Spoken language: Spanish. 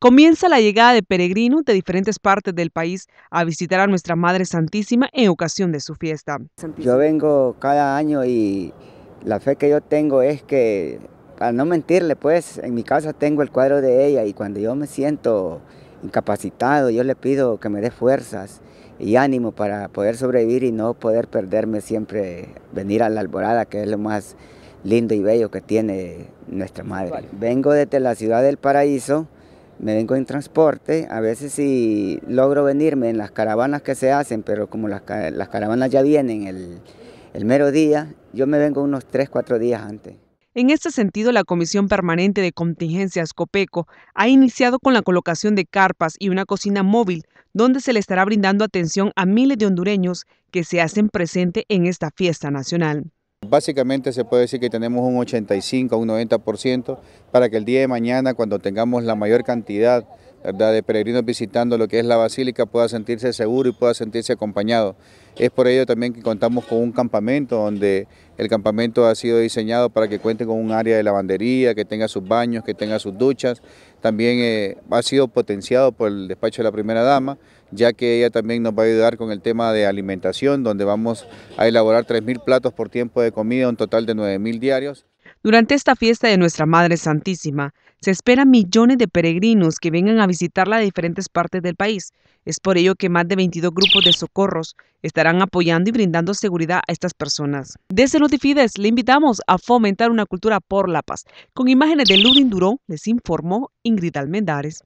Comienza la llegada de peregrinos de diferentes partes del país a visitar a nuestra Madre Santísima en ocasión de su fiesta. Yo vengo cada año y la fe que yo tengo es que, para no mentirle, pues en mi casa tengo el cuadro de ella y cuando yo me siento incapacitado, yo le pido que me dé fuerzas y ánimo para poder sobrevivir y no poder perderme siempre, venir a la alborada, que es lo más lindo y bello que tiene nuestra madre. Vengo desde la ciudad del paraíso, me vengo en transporte, a veces sí logro venirme en las caravanas que se hacen, pero como las, caravanas ya vienen el, el mero día, yo me vengo unos 3, 4 días antes. En este sentido, la Comisión Permanente de Contingencias COPECO ha iniciado con la colocación de carpas y una cocina móvil, donde se le estará brindando atención a miles de hondureños que se hacen presente en esta fiesta nacional. Básicamente se puede decir que tenemos un 85 a un 90% para que el día de mañana, cuando tengamos la mayor cantidad de peregrinos visitando lo que es la basílica pueda sentirse seguro y pueda sentirse acompañado. Es por ello también que contamos con un campamento donde el campamento ha sido diseñado para que cuente con un área de lavandería, que tenga sus baños, que tenga sus duchas. También eh, ha sido potenciado por el despacho de la primera dama, ya que ella también nos va a ayudar con el tema de alimentación, donde vamos a elaborar 3.000 platos por tiempo de comida, un total de 9.000 diarios. Durante esta fiesta de Nuestra Madre Santísima, se esperan millones de peregrinos que vengan a visitarla de diferentes partes del país. Es por ello que más de 22 grupos de socorros estarán apoyando y brindando seguridad a estas personas. Desde Notifides le invitamos a fomentar una cultura por la paz. Con imágenes de Ludin Duró, les informó Ingrid Almendares.